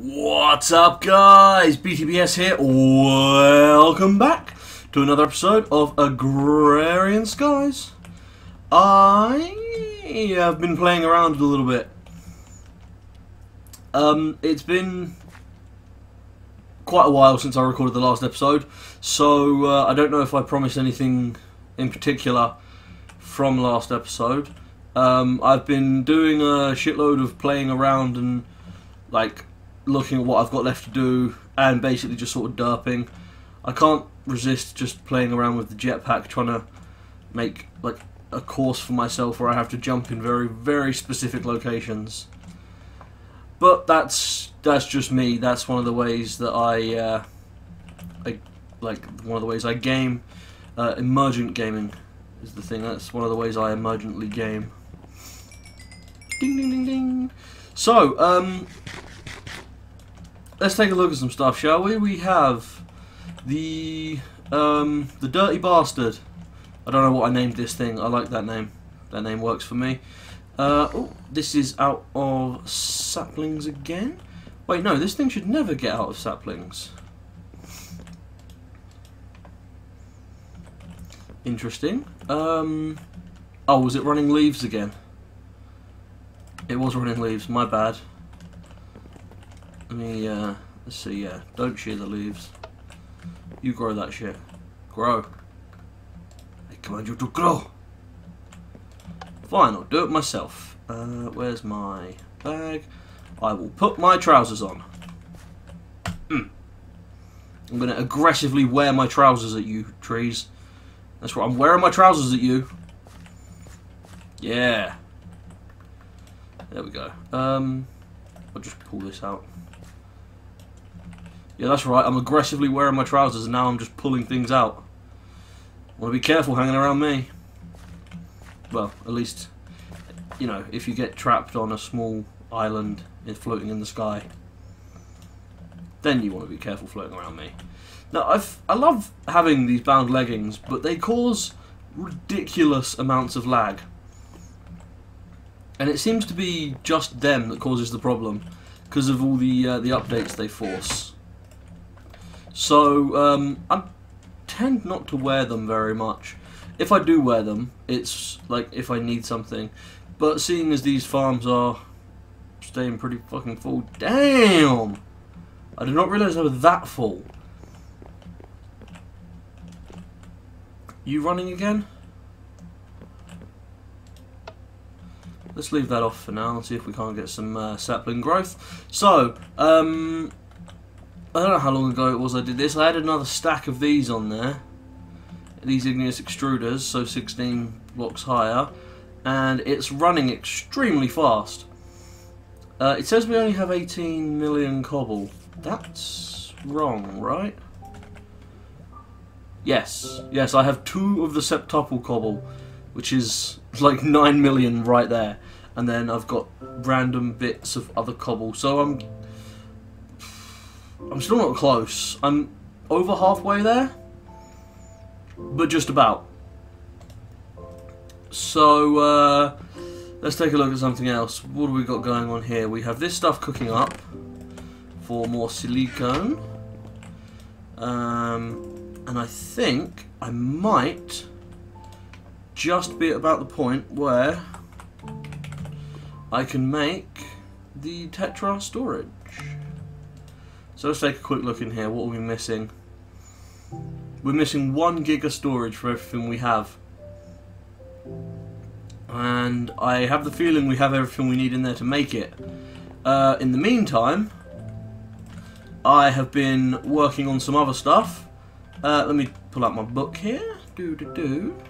What's up, guys? BTBS here. Welcome back to another episode of Agrarian Skies. I have been playing around a little bit. Um, it's been quite a while since I recorded the last episode, so uh, I don't know if I promised anything in particular from last episode. Um, I've been doing a shitload of playing around and like looking at what I've got left to do and basically just sort of derping. I can't resist just playing around with the jetpack, trying to make like a course for myself where I have to jump in very, very specific locations. But that's that's just me. That's one of the ways that I, uh, I like one of the ways I game. Uh, emergent gaming is the thing. That's one of the ways I emergently game. Ding ding ding ding. So, um, let's take a look at some stuff, shall we? We have the um, the Dirty Bastard. I don't know what I named this thing. I like that name. That name works for me. Uh, oh, this is out of saplings again. Wait, no, this thing should never get out of saplings. Interesting. Um, oh, was it running leaves again? It was running leaves. My bad. Let me, uh, let's see, yeah. Don't shear the leaves. You grow that shit. Grow. I command you to grow. Fine, I'll do it myself. Uh, where's my bag? I will put my trousers on. Mm. I'm going to aggressively wear my trousers at you, trees. That's right, I'm wearing my trousers at you. Yeah. There we go. Um, I'll just pull this out. Yeah, that's right. I'm aggressively wearing my trousers and now I'm just pulling things out. Want to be careful hanging around me. Well, at least, you know, if you get trapped on a small island floating in the sky, then you want to be careful floating around me. Now, I've, I love having these bound leggings, but they cause ridiculous amounts of lag. And it seems to be just them that causes the problem, because of all the uh, the updates they force. So um, I tend not to wear them very much. If I do wear them, it's like if I need something. But seeing as these farms are staying pretty fucking full, damn! I did not realise they were that full. You running again? Let's leave that off for now and see if we can't get some uh, sapling growth. So, um, I don't know how long ago it was I did this. I had another stack of these on there. These igneous extruders, so 16 blocks higher. And it's running extremely fast. Uh, it says we only have 18 million cobble. That's wrong, right? Yes. Yes, I have two of the septuple cobble, which is like 9 million right there. And then I've got random bits of other cobble. So I'm I'm still not close. I'm over halfway there, but just about. So, uh, let's take a look at something else. What do we got going on here? We have this stuff cooking up for more silicone. Um, and I think I might just be about the point where I can make the Tetra storage. So let's take a quick look in here. What are we missing? We're missing one gig of storage for everything we have. And I have the feeling we have everything we need in there to make it. Uh, in the meantime, I have been working on some other stuff. Uh, let me pull out my book here. Do do do.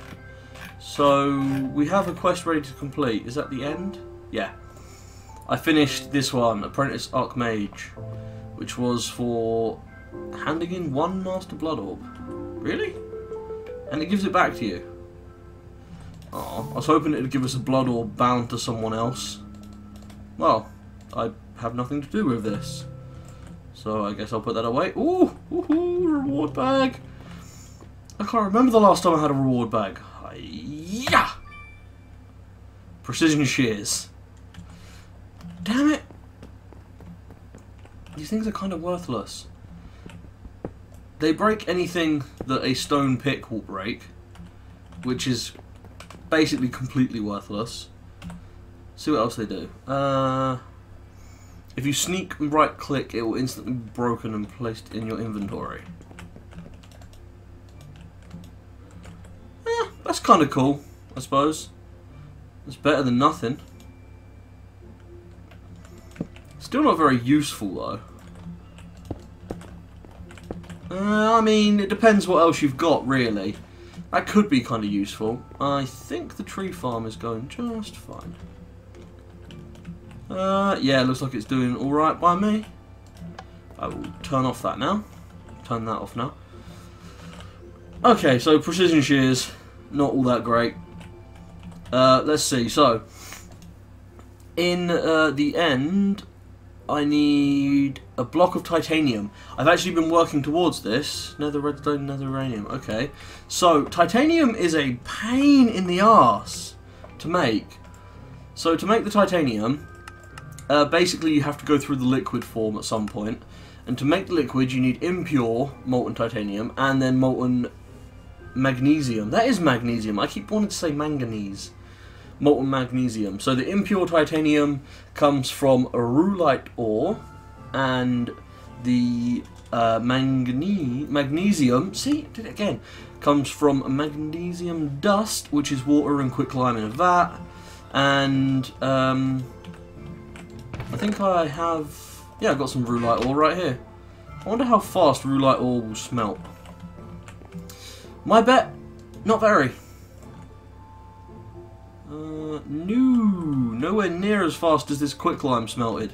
So we have a quest ready to complete. Is that the end? Yeah. I finished this one, Apprentice Archmage which was for handing in one Master Blood Orb. Really? And it gives it back to you. Oh, I was hoping it would give us a Blood Orb bound to someone else. Well, I have nothing to do with this. So I guess I'll put that away. Ooh, ooh, reward bag. I can't remember the last time I had a reward bag. Yeah. Precision shears. Damn it. These things are kind of worthless. They break anything that a stone pick will break, which is basically completely worthless. See what else they do. Uh, if you sneak and right click, it will instantly be broken and placed in your inventory. Eh, that's kind of cool, I suppose. It's better than nothing. Still not very useful though. Uh, I mean, it depends what else you've got, really. That could be kind of useful. I think the tree farm is going just fine. Uh, yeah, looks like it's doing alright by me. I will turn off that now. Turn that off now. Okay, so precision shears, not all that great. Uh, let's see, so, in uh, the end, I need a block of titanium. I've actually been working towards this. Nether redstone, nether uranium. Okay. So, titanium is a pain in the ass to make. So, to make the titanium, uh, basically you have to go through the liquid form at some point. And to make the liquid, you need impure molten titanium and then molten magnesium. That is magnesium. I keep wanting to say manganese molten magnesium. So the impure titanium comes from a rutile ore, and the uh, magnesium. See, did it again. Comes from magnesium dust, which is water and quicklime in a vat, and um, I think I have. Yeah, I've got some rutile ore right here. I wonder how fast rutile ore will smelt. My bet, not very. Uh, no, nowhere near as fast as this quicklime smelted.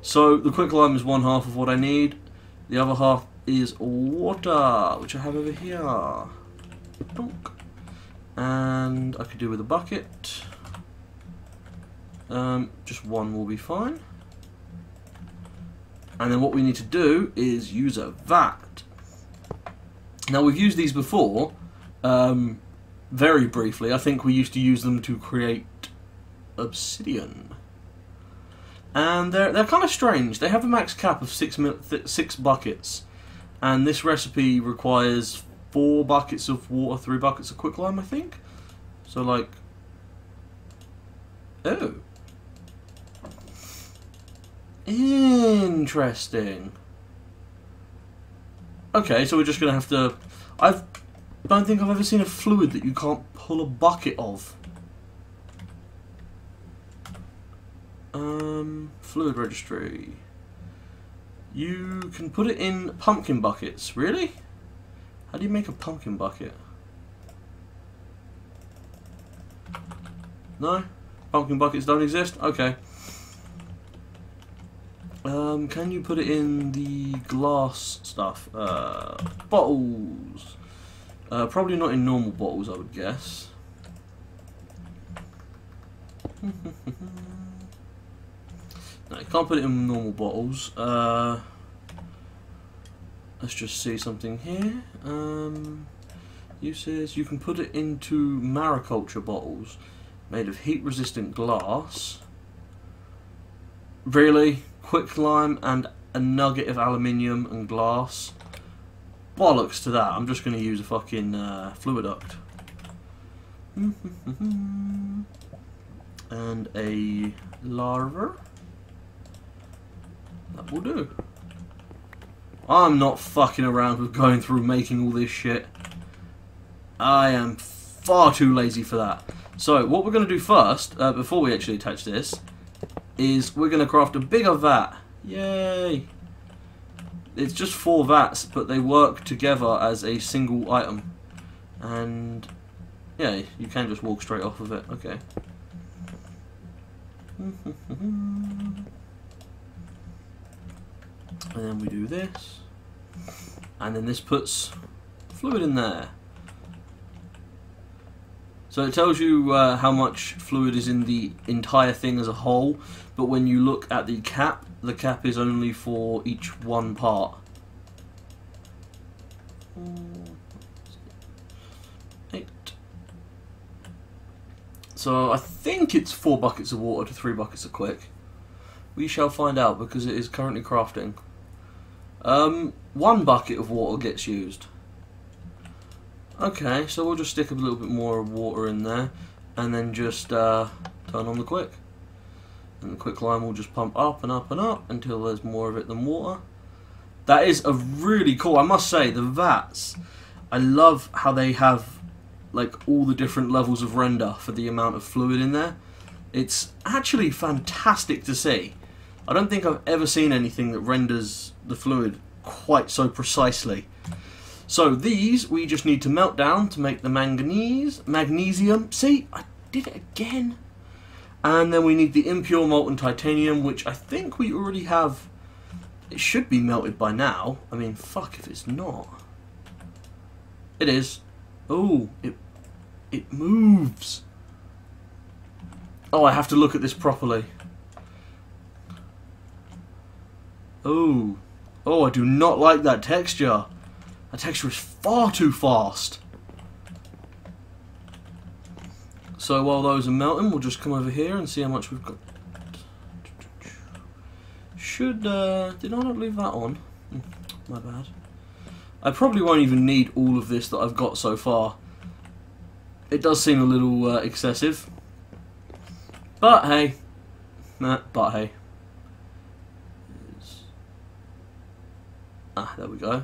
So the quicklime is one half of what I need. The other half is water, which I have over here. Donk. And I could do with a bucket. Um, just one will be fine. And then what we need to do is use a vat. Now we've used these before. Um, very briefly, I think we used to use them to create obsidian. And they're, they're kind of strange. They have a max cap of six, six buckets. And this recipe requires four buckets of water, three buckets of quicklime, I think. So, like... Oh. Interesting. Okay, so we're just going to have to... I've don't think I've ever seen a fluid that you can't pull a bucket of. Um, fluid registry. You can put it in pumpkin buckets. Really? How do you make a pumpkin bucket? No? Pumpkin buckets don't exist? Okay. Um, can you put it in the glass stuff? Uh, bottles. Uh, probably not in normal bottles, I would guess. no, you can't put it in normal bottles. Uh, let's just see something here. Um, uses, you can put it into mariculture bottles made of heat-resistant glass. Really? Quicklime and a nugget of aluminium and glass bollocks to that. I'm just going to use a fucking uh, fluiduct. and a lava. That will do. I'm not fucking around with going through making all this shit. I am far too lazy for that. So, what we're going to do first, uh, before we actually attach this, is we're going to craft a bigger vat. Yay! It's just four vats, but they work together as a single item. And yeah, you can just walk straight off of it. Okay. and then we do this. And then this puts fluid in there. So it tells you uh, how much fluid is in the entire thing as a whole, but when you look at the cap, the cap is only for each one part. Eight. So I think it's four buckets of water to three buckets of quick. We shall find out because it is currently crafting. Um, one bucket of water gets used. Okay, so we'll just stick a little bit more water in there and then just uh, turn on the quick. And the quick line will just pump up and up and up until there's more of it than water. That is a really cool, I must say, the vats. I love how they have like all the different levels of render for the amount of fluid in there. It's actually fantastic to see. I don't think I've ever seen anything that renders the fluid quite so precisely. So these we just need to melt down to make the manganese, magnesium. See, I did it again. And then we need the impure molten titanium, which I think we already have. It should be melted by now. I mean, fuck if it's not. It is. Oh, it it moves. Oh, I have to look at this properly. Oh. Oh, I do not like that texture. That texture is far too fast. So while those are melting, we'll just come over here and see how much we've got. Should, uh, did I not leave that on? Hmm, my bad. I probably won't even need all of this that I've got so far. It does seem a little uh, excessive. But hey. Nah, but hey. Ah, there we go.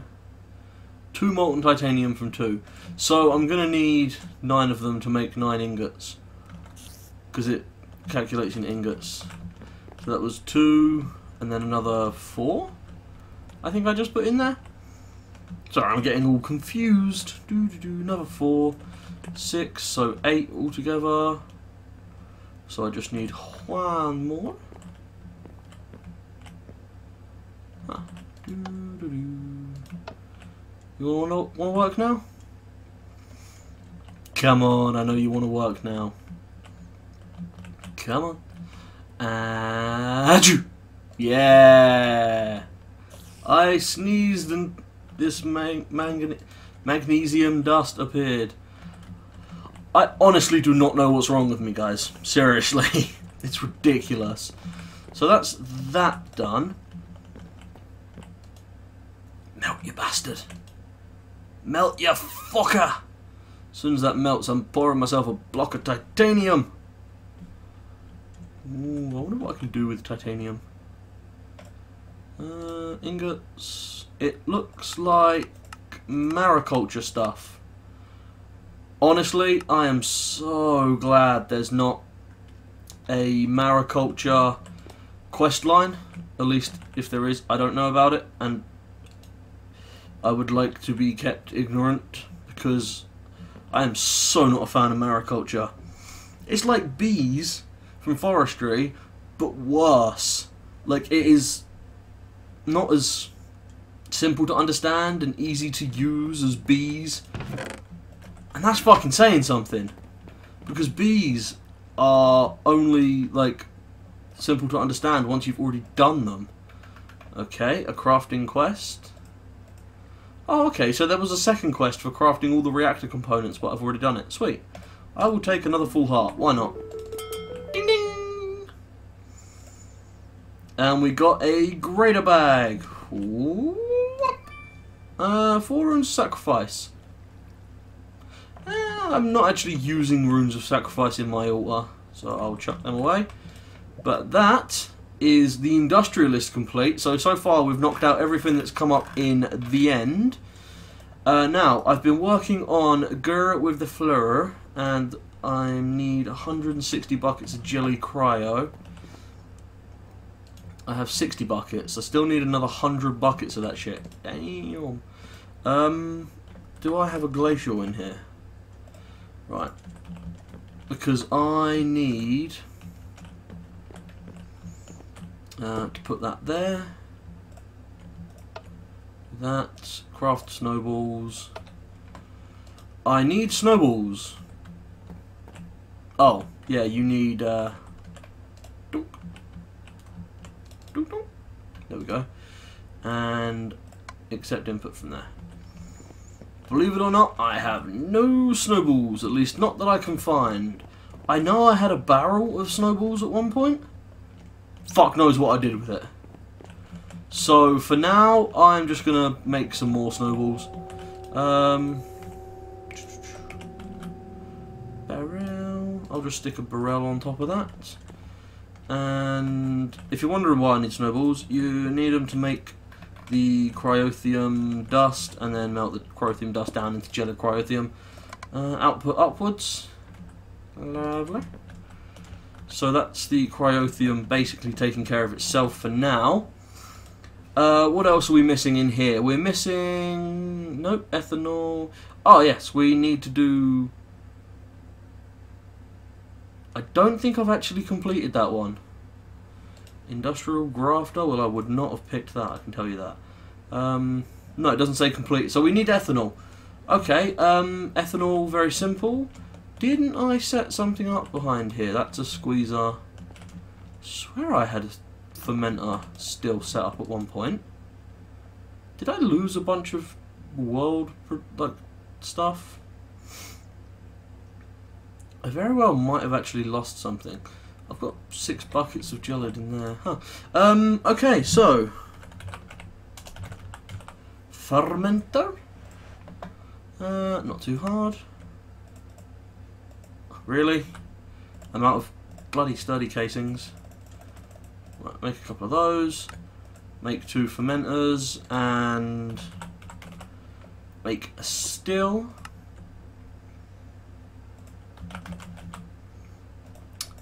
Two molten titanium from two. So I'm going to need nine of them to make nine ingots. Because it calculates in ingots. So that was two, and then another four? I think I just put in there. Sorry, I'm getting all confused. Do do do. Another four, six, so eight altogether. So I just need one more. Ah. You want to work now? Come on, I know you want to work now. Come on. Achoo! Yeah! I sneezed and this mag magnesium dust appeared. I honestly do not know what's wrong with me, guys. Seriously. it's ridiculous. So that's that done. Melt, you bastard. Melt, you fucker! As soon as that melts, I'm pouring myself a block of titanium. Ooh, I wonder what I can do with titanium. Uh, ingots. It looks like mariculture stuff. Honestly, I am so glad there's not a mariculture quest line. At least, if there is, I don't know about it. And I would like to be kept ignorant because I am so not a fan of mariculture. It's like bees from forestry, but worse. Like, it is not as simple to understand and easy to use as bees. And that's fucking saying something. Because bees are only, like, simple to understand once you've already done them. Okay, a crafting quest. Oh, okay, so there was a second quest for crafting all the reactor components, but I've already done it. Sweet. I will take another full heart. Why not? Ding ding! And we got a greater bag. Uh, four runes sacrifice. Uh, I'm not actually using runes of sacrifice in my altar, so I'll chuck them away. But that is the industrialist complete. So, so far we've knocked out everything that's come up in the end. Uh, now, I've been working on Gur with the Fleur, and I need 160 buckets of jelly cryo. I have 60 buckets. I still need another 100 buckets of that shit. Damn. Um, do I have a glacial in here? Right. Because I need uh, to put that there. That. Craft snowballs. I need snowballs. Oh, yeah, you need... Uh, there we go. And accept input from there. Believe it or not, I have no snowballs, at least not that I can find. I know I had a barrel of snowballs at one point, fuck knows what I did with it. So for now, I'm just gonna make some more snowballs. Um, barrel. I'll just stick a barrel on top of that. And if you're wondering why I need snowballs, you need them to make the cryotheum dust and then melt the cryotheum dust down into gelid cryotheum. Uh, output upwards. Lovely. So that's the Cryotheum basically taking care of itself for now. Uh, what else are we missing in here? We're missing... Nope, ethanol. Oh yes, we need to do... I don't think I've actually completed that one. Industrial grafter? Well, I would not have picked that, I can tell you that. Um, no, it doesn't say complete. So we need ethanol. Okay, um, ethanol, very simple. Didn't I set something up behind here? That's a squeezer. I swear I had a fermenter still set up at one point. Did I lose a bunch of world like stuff? I very well might have actually lost something. I've got six buckets of gelid in there. Huh. Um, okay, so fermenter. Uh, not too hard. Really? I'm out of bloody sturdy casings. Right, make a couple of those. Make two fermenters and make a still.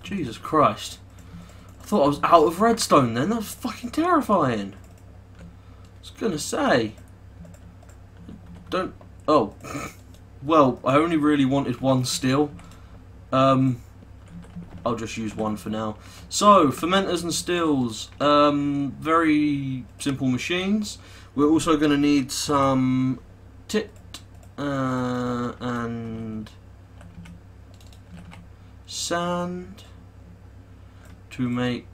Jesus Christ. I thought I was out of redstone then. That was fucking terrifying. I was gonna say. Don't. Oh. Well, I only really wanted one still. Um, I'll just use one for now. So, fermenters and stills. Um, very simple machines. We're also going to need some tit uh, and sand to make...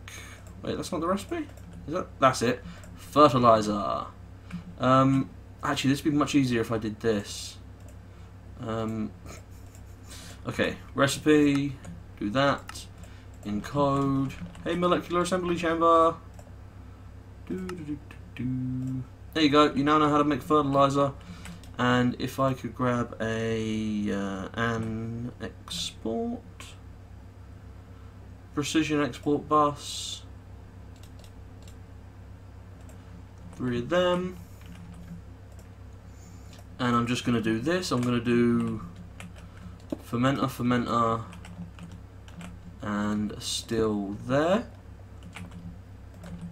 Wait, that's not the recipe? Is that? That's it. Fertilizer. Um, actually, this would be much easier if I did this. Um, Okay, recipe, do that, encode, hey molecular assembly chamber, there you go, you now know how to make fertilizer, and if I could grab a, uh, an export, precision export bus, three of them, and I'm just going to do this, I'm going to do fermenter, fermenter, and still there.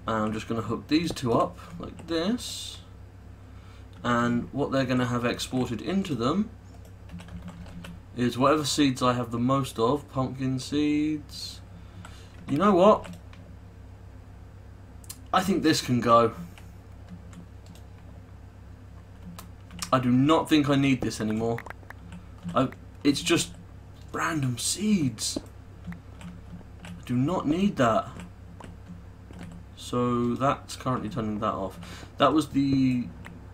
And I'm just going to hook these two up like this. And what they're going to have exported into them is whatever seeds I have the most of, pumpkin seeds. You know what? I think this can go. I do not think I need this anymore. I it's just random seeds. I do not need that. So that's currently turning that off. That was the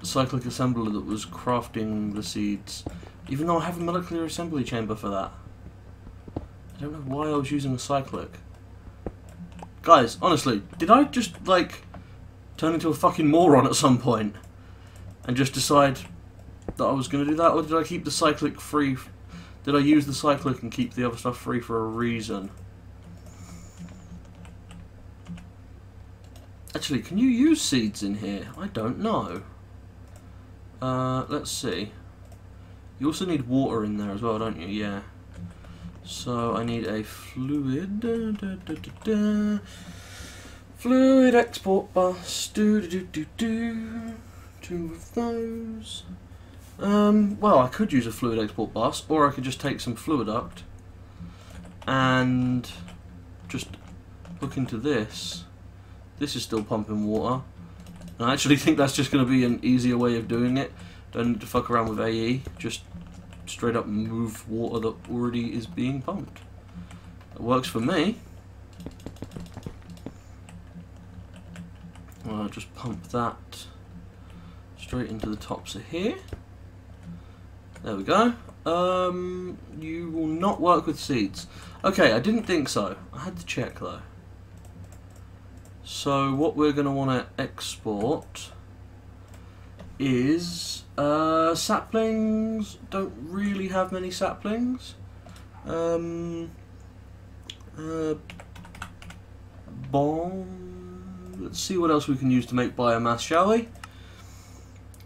cyclic assembler that was crafting the seeds. Even though I have a molecular assembly chamber for that. I don't know why I was using a cyclic. Guys, honestly, did I just, like, turn into a fucking moron at some point? And just decide that I was going to do that? Or did I keep the cyclic free did I use the cyclic and keep the other stuff free for a reason? Actually, can you use seeds in here? I don't know. Uh, let's see. You also need water in there as well, don't you? Yeah. So I need a fluid. Da, da, da, fluid export bus. Do do do do. Two of those. Um, well, I could use a fluid export bus, or I could just take some fluid Fluiduct and just hook into this. This is still pumping water. And I actually think that's just going to be an easier way of doing it. Don't need to fuck around with AE, just straight up move water that already is being pumped. It works for me. I'll just pump that straight into the tops of here. There we go. Um, you will not work with seeds. Okay, I didn't think so. I had to check though. So what we're going to want to export is uh, saplings. Don't really have many saplings. Um, uh, bomb. Let's see what else we can use to make biomass, shall we?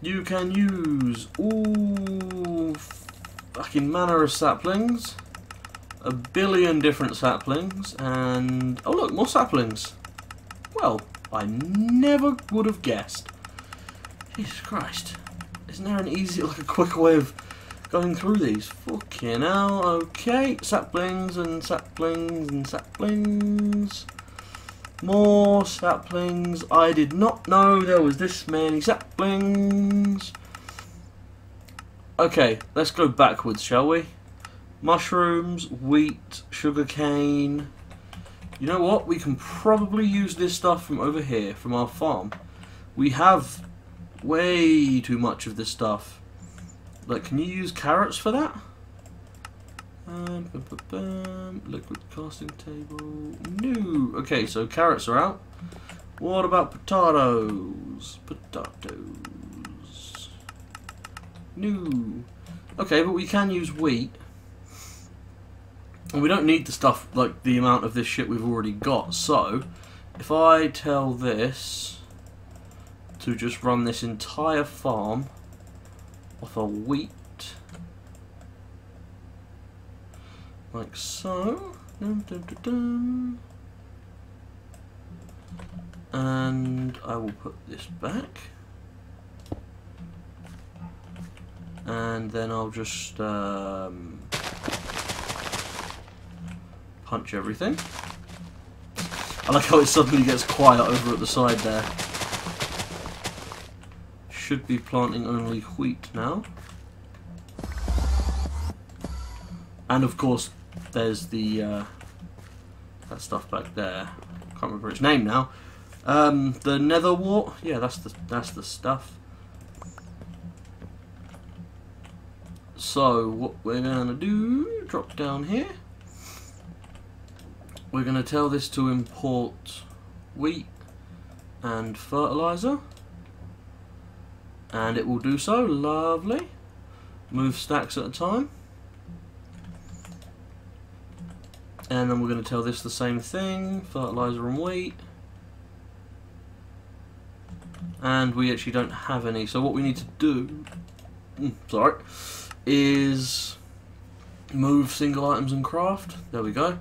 You can use all fucking manner of saplings, a billion different saplings, and oh look, more saplings. Well, I never would have guessed. Jesus Christ. Isn't there an easy, like a quick way of going through these? Fucking hell, okay. Saplings and saplings and saplings. More saplings. I did not know there was this many saplings. Okay, let's go backwards, shall we? Mushrooms, wheat, sugarcane. You know what? We can probably use this stuff from over here, from our farm. We have way too much of this stuff. Like, can you use carrots for that? Liquid casting table. No. Okay, so carrots are out. What about potatoes? Potatoes. No. Okay, but we can use wheat. And we don't need the stuff, like the amount of this shit we've already got. So, if I tell this to just run this entire farm off a wheat like so. Dun, dun, dun, and I will put this back. And then I'll just um, punch everything. I like how it suddenly gets quiet over at the side there. Should be planting only wheat now. And of course, there's the uh, that stuff back there. Can't remember its name now. Um, the nether wart. Yeah, that's the that's the stuff. So what we're gonna do? Drop down here. We're gonna tell this to import wheat and fertilizer, and it will do so. Lovely. Move stacks at a time. And then we're going to tell this the same thing, fertilizer and wheat. And we actually don't have any, so what we need to do, mm, sorry, is move single items and craft. There we go.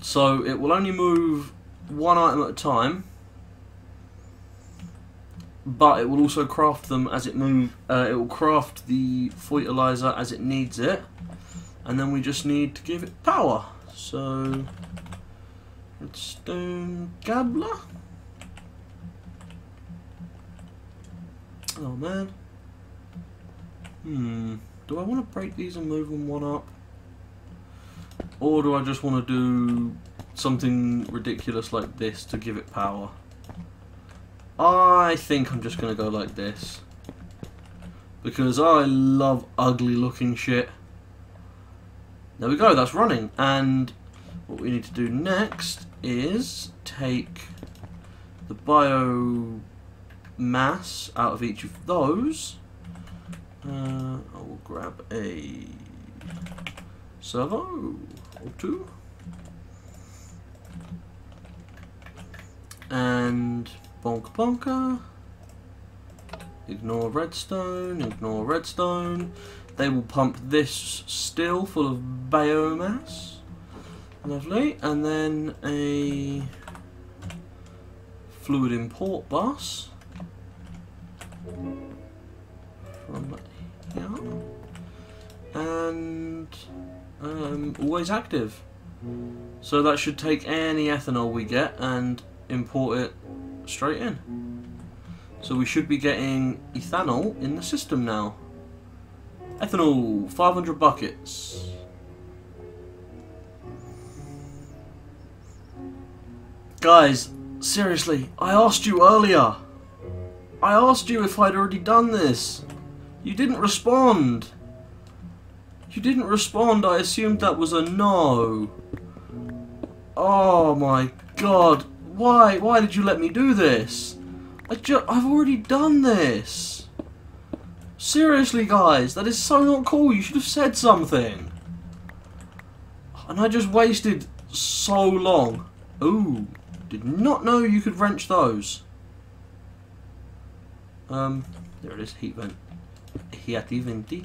So it will only move one item at a time, but it will also craft them as it move. Uh, it will craft the fertilizer as it needs it and then we just need to give it power. So, redstone gabler. Oh man. Hmm. Do I want to break these and move them one up? Or do I just want to do something ridiculous like this to give it power? I think I'm just going to go like this. Because I love ugly looking shit. There we go, that's running. And what we need to do next is take the biomass out of each of those. Uh, I will grab a servo or two. And bonk bonker. Ignore redstone, ignore redstone. They will pump this still full of biomass. Lovely. And then a fluid import bus. From here. And um, always active. So that should take any ethanol we get and import it straight in. So we should be getting ethanol in the system now. Ethanol, 500 buckets. Guys, seriously, I asked you earlier. I asked you if I'd already done this. You didn't respond. You didn't respond, I assumed that was a no. Oh my god. why? Why did you let me do this? I I've already done this. Seriously, guys, that is so not cool. You should have said something. And I just wasted so long. Ooh, did not know you could wrench those. Um, there it is, heat vent. Heat venti.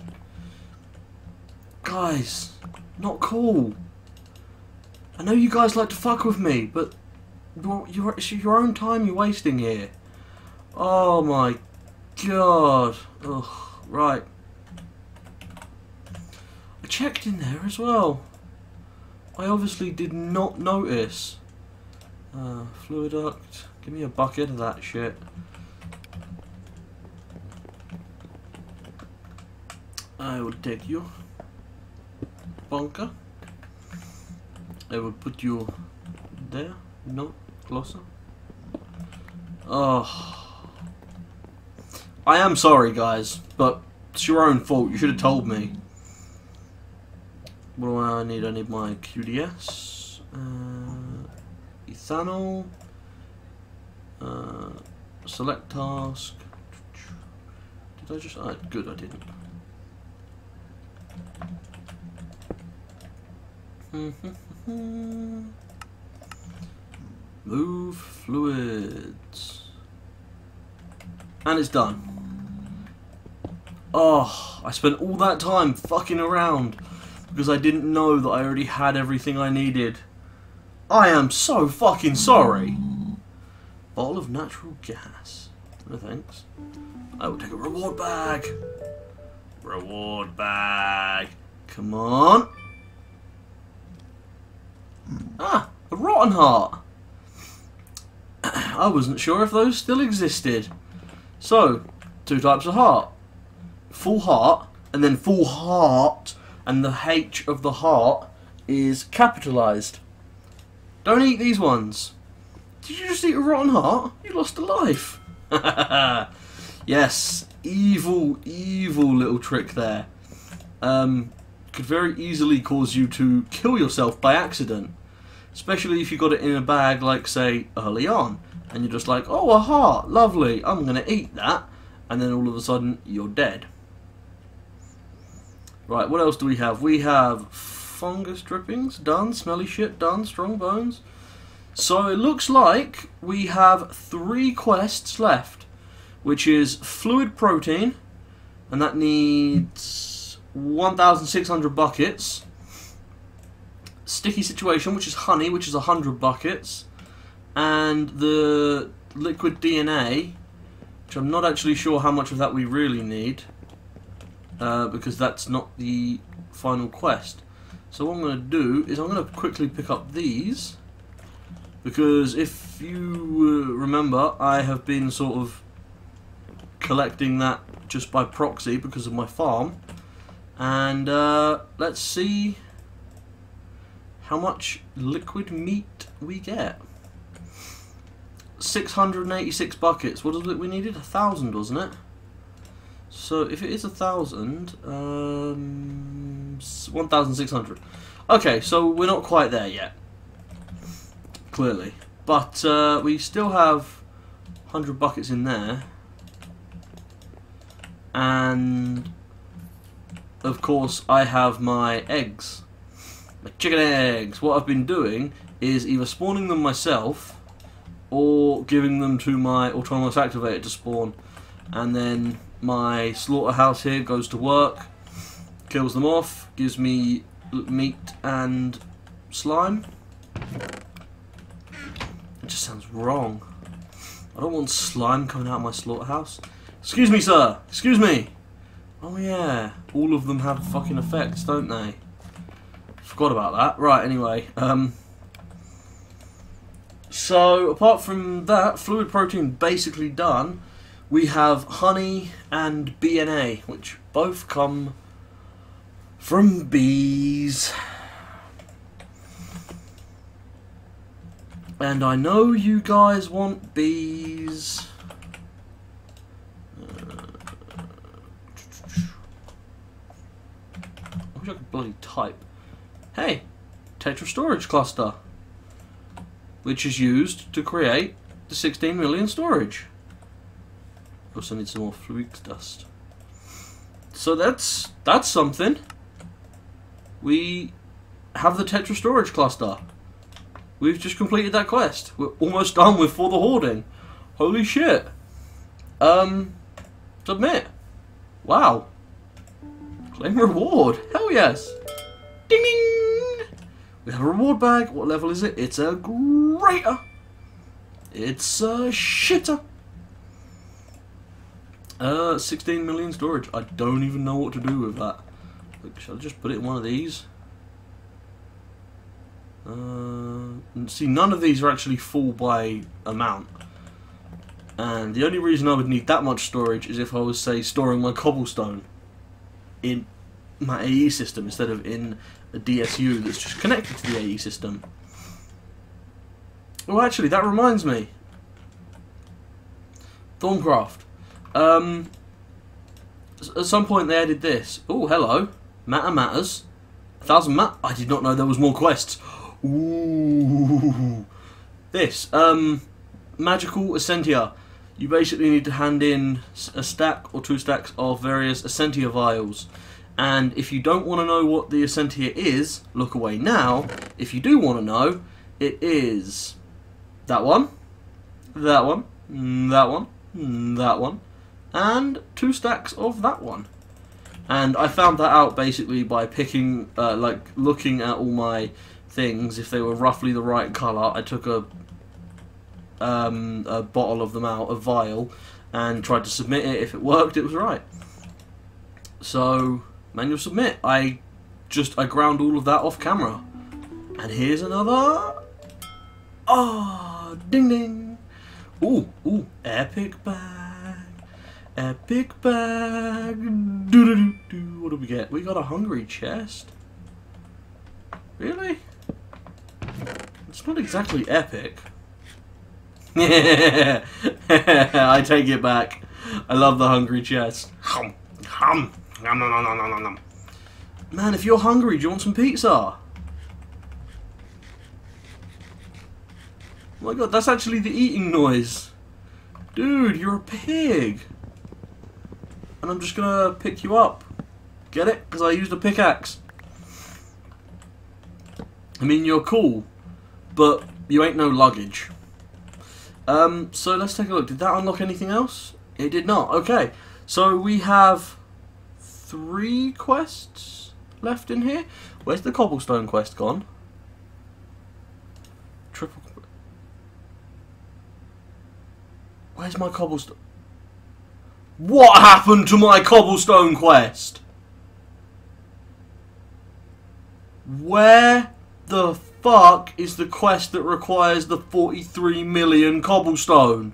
Guys, not cool. I know you guys like to fuck with me, but it's your own time you're wasting here. Oh my god. Ugh, right. I checked in there as well. I obviously did not notice. Uh, fluid duct. Give me a bucket of that shit. I will take you. Bunker. I will put you there. No, closer. Oh. I am sorry, guys, but it's your own fault. You should have told me. What do I need? I need my QDS, uh, ethanol, uh, select task. Did I just? Uh, good, I didn't. Move fluids. And it's done. Oh, I spent all that time fucking around because I didn't know that I already had everything I needed. I am so fucking sorry. Bottle of natural gas. No thanks. I will take a reward bag. Reward bag. Come on. Ah, a rotten heart. I wasn't sure if those still existed. So, two types of heart. Full heart, and then full heart and the H of the heart is capitalized. Don't eat these ones. Did you just eat a rotten heart? You lost a life. yes, evil, evil little trick there. Um, could very easily cause you to kill yourself by accident. Especially if you got it in a bag, like, say, early on. And you're just like, oh, a heart, lovely, I'm going to eat that. And then all of a sudden, you're dead. Right, what else do we have? We have fungus drippings, done. Smelly shit, done. Strong bones. So it looks like we have three quests left, which is fluid protein, and that needs 1,600 buckets. Sticky situation, which is honey, which is 100 buckets, and the liquid DNA, which I'm not actually sure how much of that we really need uh, because that's not the final quest. So what I'm going to do is I'm going to quickly pick up these because if you uh, remember I have been sort of collecting that just by proxy because of my farm. And uh, let's see how much liquid meat we get. 686 buckets. What was it we needed? A thousand wasn't it so if it is a thousand, um, one thousand six hundred. Okay, so we're not quite there yet. Clearly, but uh, we still have hundred buckets in there, and of course I have my eggs, my chicken eggs. What I've been doing is either spawning them myself or giving them to my autonomous activator to spawn, and then my slaughterhouse here goes to work, kills them off, gives me meat and slime. It just sounds wrong. I don't want slime coming out of my slaughterhouse. Excuse me, sir. Excuse me. Oh, yeah. All of them have fucking effects, don't they? Forgot about that. Right, anyway. Um, so, apart from that, fluid protein basically done we have honey and DNA, which both come from bees. And I know you guys want bees. Uh, I wish I could bloody type. Hey, Tetra storage cluster. which is used to create the 16 million storage. Also need some more Fluix dust. So that's that's something. We have the Tetra storage cluster. We've just completed that quest. We're almost done with For the Hoarding. Holy shit. Um, submit. Wow. Claim reward. Hell yes. Ding ding. We have a reward bag. What level is it? It's a greater. It's a shitter. Uh, 16 million storage. I don't even know what to do with that. Look, shall I just put it in one of these? Uh, see, none of these are actually full by amount. And the only reason I would need that much storage is if I was, say, storing my cobblestone in my AE system instead of in a DSU that's just connected to the AE system. Well, actually, that reminds me. Thaumcraft. Um, at some point they added this. Oh, hello. Matter Madness. A thousand mat. I did not know there was more quests. Ooh. This. Um, magical Essentia. You basically need to hand in a stack or two stacks of various Essentia vials. And if you don't want to know what the Essentia is, look away now. If you do want to know, it is that one, that one, that one, that one, and two stacks of that one. And I found that out basically by picking, uh, like, looking at all my things, if they were roughly the right colour, I took a, um, a bottle of them out, a vial, and tried to submit it. If it worked, it was right. So, manual submit. I just, I ground all of that off camera. And here's another... Oh, ding ding. Ooh, ooh, epic bag. Epic bag. Doo -doo -doo -doo. What do we get? We got a hungry chest. Really? It's not exactly epic. I take it back. I love the hungry chest. Hum, hum, nom, nom, nom, nom, nom. Man, if you're hungry, do you want some pizza? Oh my god, that's actually the eating noise. Dude, you're a pig and I'm just gonna pick you up. Get it? Because I used a pickaxe. I mean, you're cool, but you ain't no luggage. Um, so let's take a look. Did that unlock anything else? It did not. Okay, so we have three quests left in here. Where's the cobblestone quest gone? Triple. Where's my cobblestone? What happened to my cobblestone quest? Where the fuck is the quest that requires the 43 million cobblestone?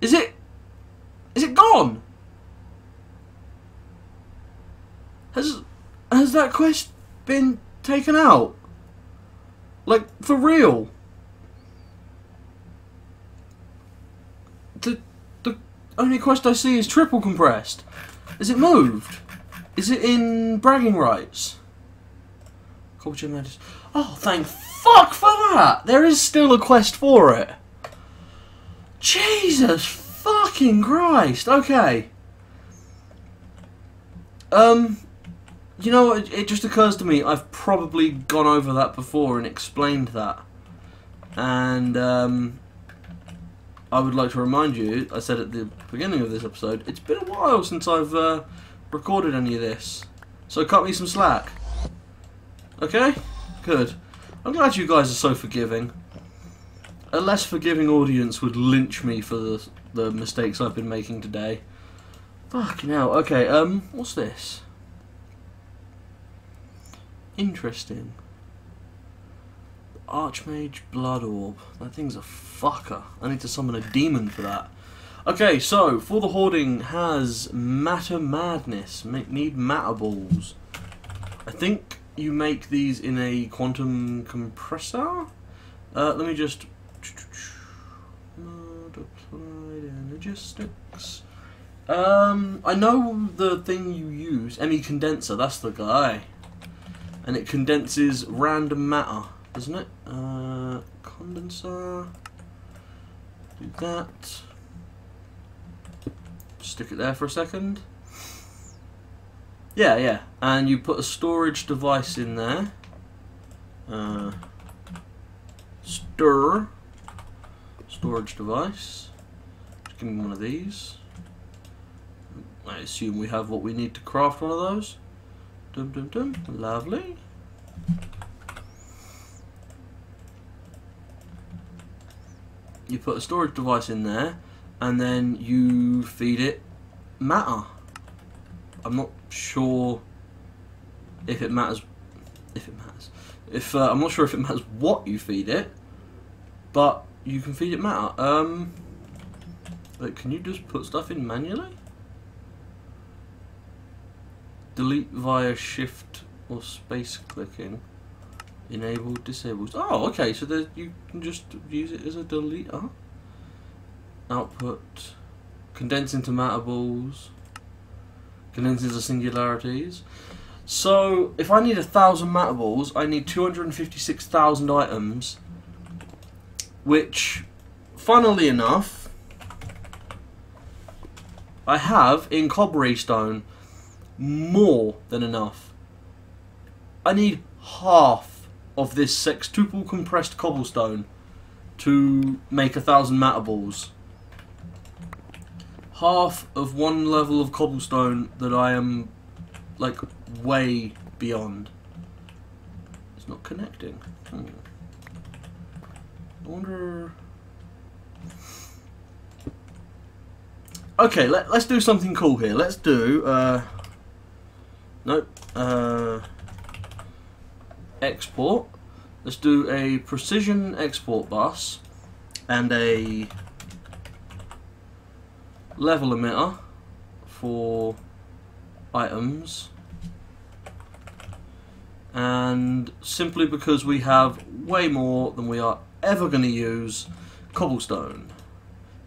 Is it... Is it gone? Has... Has that quest been taken out? Like, for real? the the only quest I see is triple compressed. Is it moved? Is it in bragging rights? Culture matters. Oh, thank fuck for that! There is still a quest for it. Jesus fucking Christ! Okay. Um, you know, it, it just occurs to me I've probably gone over that before and explained that, and um, I would like to remind you, I said at the beginning of this episode, it's been a while since I've uh, recorded any of this. So cut me some slack. Okay? Good. I'm glad you guys are so forgiving. A less forgiving audience would lynch me for the, the mistakes I've been making today. Fucking hell. Okay, um, what's this? Interesting. Archmage Blood Orb. That thing's a fucker. I need to summon a demon for that. Okay, so, for the Hoarding has Matter Madness. Make, need Matter Balls. I think you make these in a quantum compressor? Uh, let me just... Applied Energistics. Um, I know the thing you use. ME Condenser, that's the guy. and it condenses random matter, doesn't it? Uh, condenser. Do that. Stick it there for a second. Yeah, yeah. And you put a storage device in there. Uh, stir. Storage device. Just give me one of these. I assume we have what we need to craft one of those. Dum dum dum. Lovely. You put a storage device in there, and then you feed it matter. I'm not sure if it matters. If it matters, if uh, I'm not sure if it matters what you feed it, but you can feed it matter. Um, like, can you just put stuff in manually? Delete via shift or space clicking. Enable, disables. Oh, okay. So there, you can just use it as a deleter. Uh-huh. Output. Condense into matter balls. Condense into singularities. So if I need a thousand matter balls, I need 256,000 items. Which, funnily enough, I have in Cobblestone more than enough. I need half of this sextuple compressed cobblestone to make a thousand matter balls. Half of one level of cobblestone that I am like way beyond. It's not connecting. Hmm. I wonder. Okay, let, us do something cool here. Let's do. Uh, Nope. Uh, export. Let's do a precision export bus and a level emitter for items and simply because we have way more than we are ever going to use cobblestone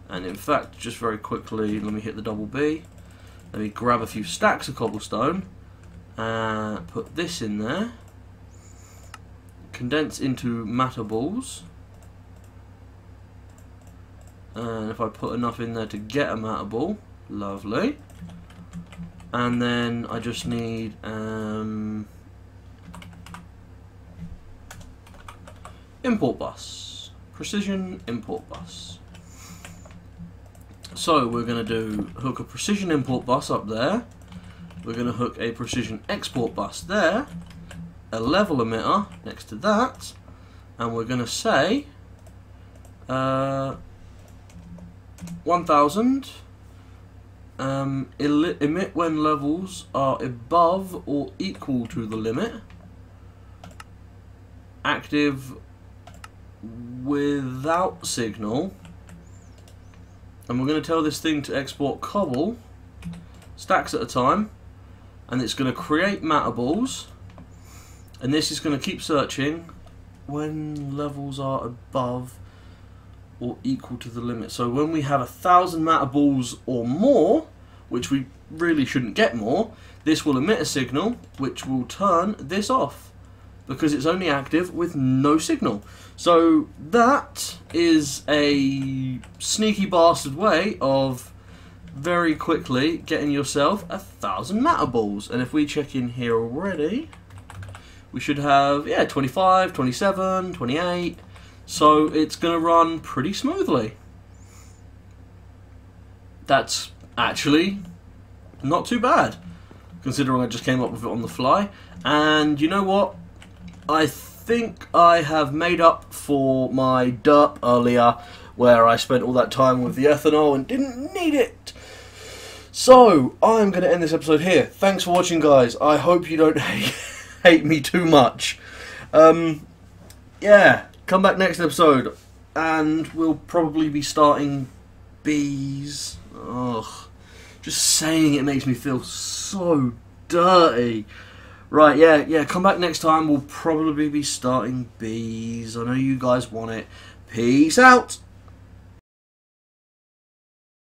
and in fact just very quickly let me hit the double B let me grab a few stacks of cobblestone and put this in there. Condense into matter balls. And if I put enough in there to get a matter ball, lovely. And then I just need um, import bus. Precision import bus. So we're going to do hook a precision import bus up there we're going to hook a precision export bus there, a level emitter next to that, and we're going to say uh, 1000 um, emit when levels are above or equal to the limit active without signal and we're going to tell this thing to export cobble stacks at a time and it's going to create matter balls and this is going to keep searching when levels are above or equal to the limit. So when we have a thousand matter balls or more, which we really shouldn't get more, this will emit a signal which will turn this off because it's only active with no signal. So that is a sneaky bastard way of very quickly getting yourself a thousand matter balls. And if we check in here already, we should have, yeah, 25, 27, 28. So it's going to run pretty smoothly. That's actually not too bad, considering I just came up with it on the fly. And you know what? I think I have made up for my derp earlier, where I spent all that time with the ethanol and didn't need it. So, I'm going to end this episode here. Thanks for watching, guys. I hope you don't hate, hate me too much. Um, yeah, come back next episode, and we'll probably be starting bees. Ugh. Just saying it makes me feel so dirty. Right, yeah, yeah, come back next time. We'll probably be starting bees. I know you guys want it. Peace out.